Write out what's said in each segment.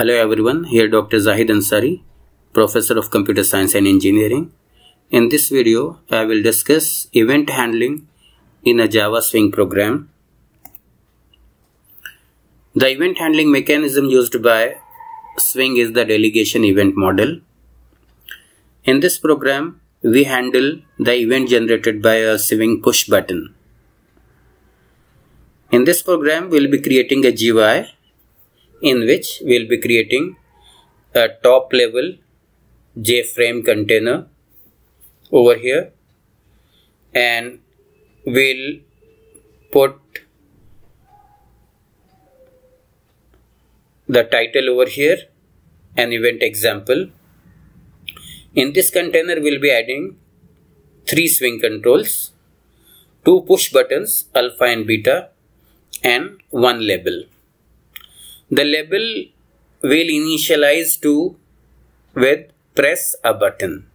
Hello everyone, here Dr. Zahid Ansari, Professor of Computer Science and Engineering. In this video, I will discuss event handling in a Java Swing program. The event handling mechanism used by Swing is the delegation event model. In this program, we handle the event generated by a Swing push button. In this program, we'll be creating a GUI in which we'll be creating a top level JFrame container over here. And we'll put the title over here an event example. In this container we'll be adding three swing controls two push buttons alpha and beta and one label the label will initialize to with press a button.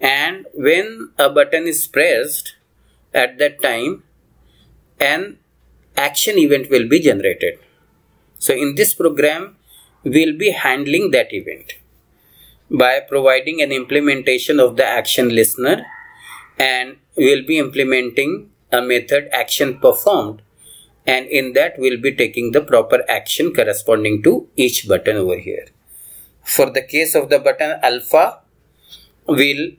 And when a button is pressed, at that time, an action event will be generated. So in this program, we'll be handling that event by providing an implementation of the action listener and we'll be implementing a method action performed and in that we'll be taking the proper action corresponding to each button over here. For the case of the button alpha, we'll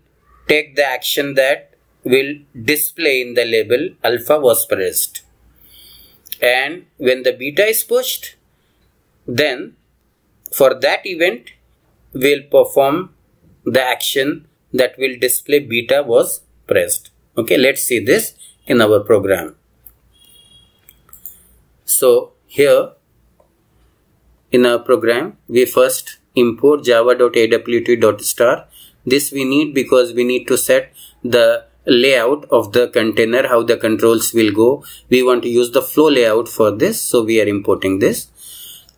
take the action that will display in the label alpha was pressed. And when the beta is pushed, then for that event, we'll perform the action that will display beta was pressed. Okay, let's see this in our program. So here in our program, we first import java.awt.star. This we need because we need to set the layout of the container, how the controls will go. We want to use the flow layout for this. So we are importing this.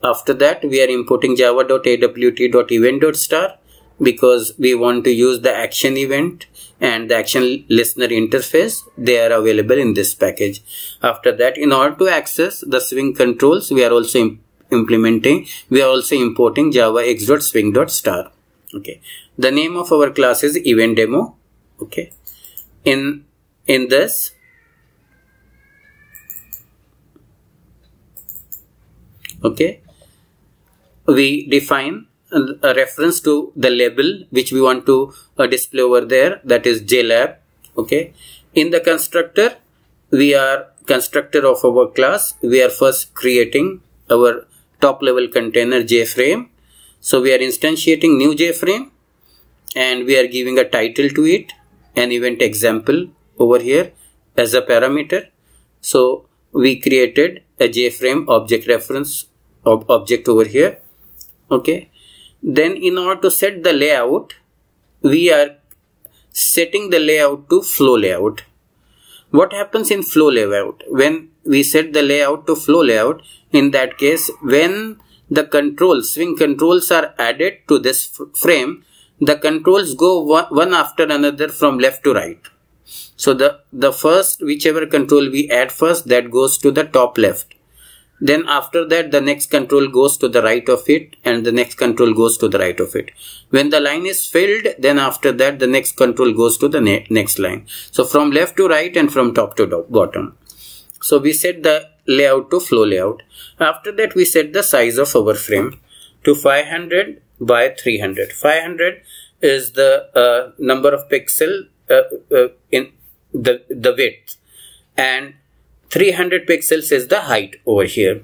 After that, we are importing java.awt.event.star because we want to use the action event and the action listener interface they are available in this package. After that in order to access the swing controls we are also imp implementing we are also importing java x.swing.star okay. The name of our class is event demo. Okay. In in this okay we define a reference to the label which we want to uh, display over there that is JLab okay? In the constructor we are constructor of our class. We are first creating our top level container JFrame. So we are instantiating new JFrame and we are giving a title to it an event example over here as a parameter. So we created a JFrame object reference ob object over here okay then in order to set the layout, we are setting the layout to flow layout. What happens in flow layout? When we set the layout to flow layout, in that case, when the controls, swing controls are added to this frame, the controls go one, one after another from left to right. So the, the first, whichever control we add first, that goes to the top left then after that the next control goes to the right of it and the next control goes to the right of it. When the line is filled then after that the next control goes to the ne next line. So from left to right and from top to bottom. So we set the layout to flow layout. After that we set the size of our frame to 500 by 300 500 is the uh, number of pixel uh, uh, in the the width. And 300 pixels is the height over here.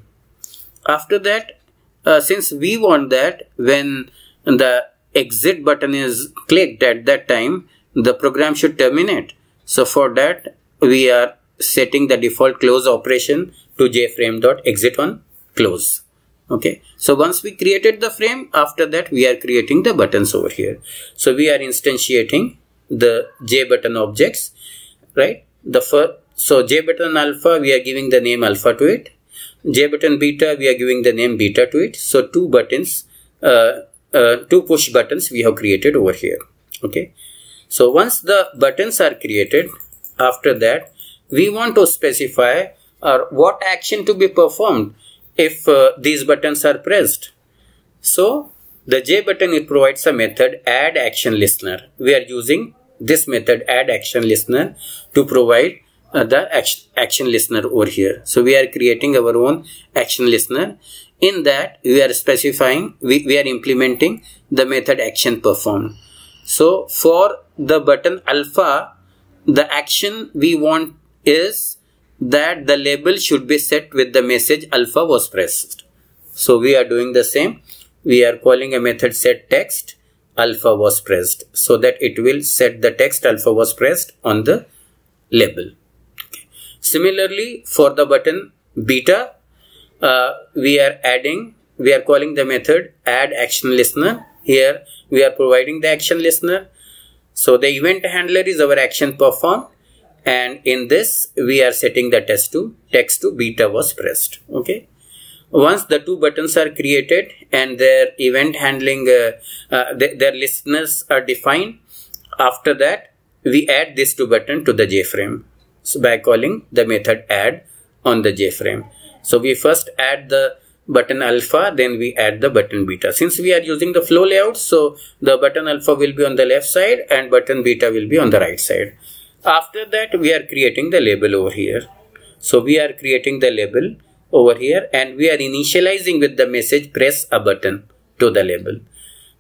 After that, uh, since we want that when the exit button is clicked at that time, the program should terminate. So for that, we are setting the default close operation to jframe.exit on close. Okay. So once we created the frame, after that we are creating the buttons over here. So we are instantiating the J button objects, right? The first so J button alpha, we are giving the name alpha to it. J button beta, we are giving the name beta to it. So two buttons, uh, uh, two push buttons we have created over here. Okay. So once the buttons are created, after that, we want to specify or what action to be performed if uh, these buttons are pressed. So the J button it provides a method add action listener. We are using this method add action listener to provide uh, Uh, the action, listener over here. So we are creating our own action listener. In that we are specifying, we, we are implementing the method action perform. So for the button alpha, the action we want is that the label should be set with the message alpha was pressed. So we are doing the same. We are calling a method set text alpha was pressed so that it will set the text alpha was pressed on the label. Similarly, for the button beta, uh, we are adding, we are calling the method add action listener. Here we are providing the action listener. So the event handler is our action performed and in this we are setting the text to text to beta was pressed okay once the two buttons are created and their event handling uh, uh, th their listeners are defined after that we add this two button to the jframe by calling the method add on the jframe. So we first add the button alpha then we add the button beta. Since we are using the flow layout so the button alpha will be on the left side and button beta will be on the right side. After that we are creating the label over here. So we are creating the label over here and we are initializing with the message press a button to the label.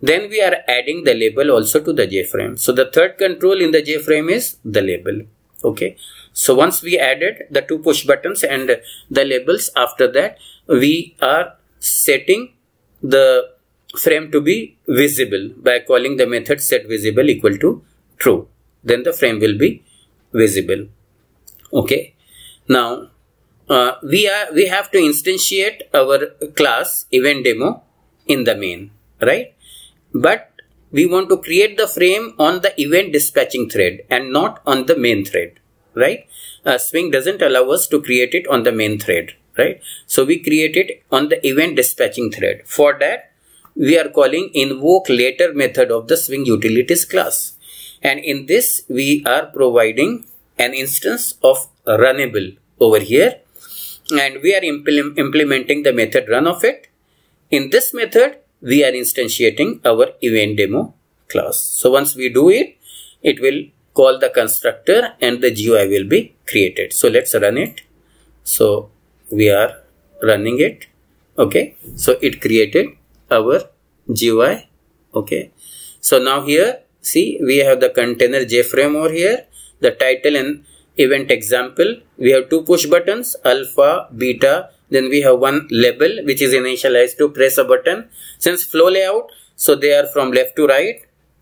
Then we are adding the label also to the jframe. So the third control in the jframe is the label okay. So once we added the two push buttons and the labels after that we are setting the frame to be visible by calling the method set visible equal to true. Then the frame will be visible. Okay. Now uh, we are we have to instantiate our class event demo in the main right? But we want to create the frame on the event dispatching thread and not on the main thread right? Uh, swing doesn't allow us to create it on the main thread right? So we create it on the event dispatching thread. For that we are calling invoke later method of the swing utilities class. And in this we are providing an instance of runnable over here. And we are impl implementing the method run of it. In this method we are instantiating our event demo class. So once we do it it will call the constructor and the GUI will be created. So let's run it. So we are running it. Okay. So it created our GUI okay. So now here see we have the container jframe over here. The title and event example. We have two push buttons alpha beta then we have one label which is initialized to press a button since flow layout so they are from left to right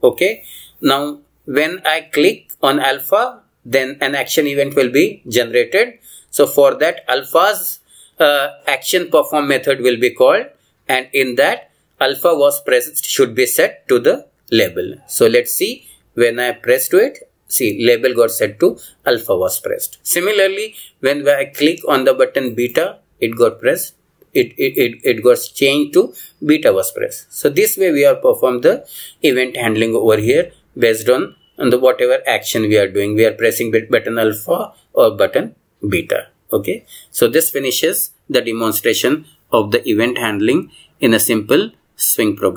okay now when i click on alpha then an action event will be generated so for that alpha's uh, action perform method will be called and in that alpha was pressed should be set to the label. So let's see when I press to it, see label got set to alpha was pressed. Similarly, when I click on the button beta, it got pressed, it, it, it, it got changed to beta was pressed. So this way we are performed the event handling over here based on, on the whatever action we are doing. We are pressing button alpha or button beta. Okay. So this finishes the demonstration of the event handling in a simple swing program.